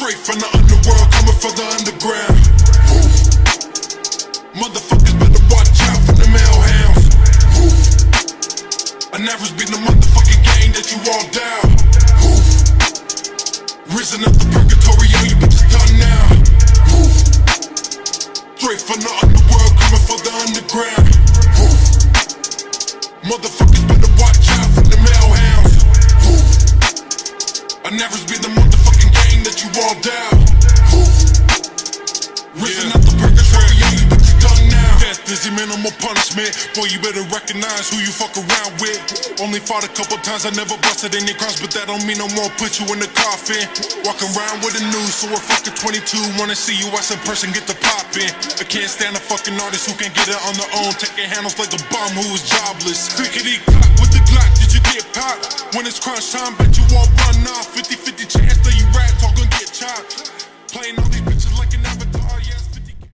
Straight from the underworld, coming from the underground. Motherfuckers better watch out for the hellhounds. I never been the motherfucking game that you all down. Risen up the purgatory, all you bitches done now. Straight from the underworld, coming for the underground. Motherfuckers better watch out for the hellhounds. I never been the that you all down. Risen up the purgatory, all you bitches done now. Death is your minimal punishment. Boy, you better recognize who you fuck around with. Only fought a couple times, I never busted any crimes, but that don't mean more. Put you in the coffin. Walk around with a news, so we're fucking 22. Wanna see you as in person, get the poppin'. I can't stand a fucking artist who can get it on their own. Taking handles like a bum who is jobless. Clickety clock with the Glock, did you get popped? When it's crunch time, bet you won't run off. 50 bitches like at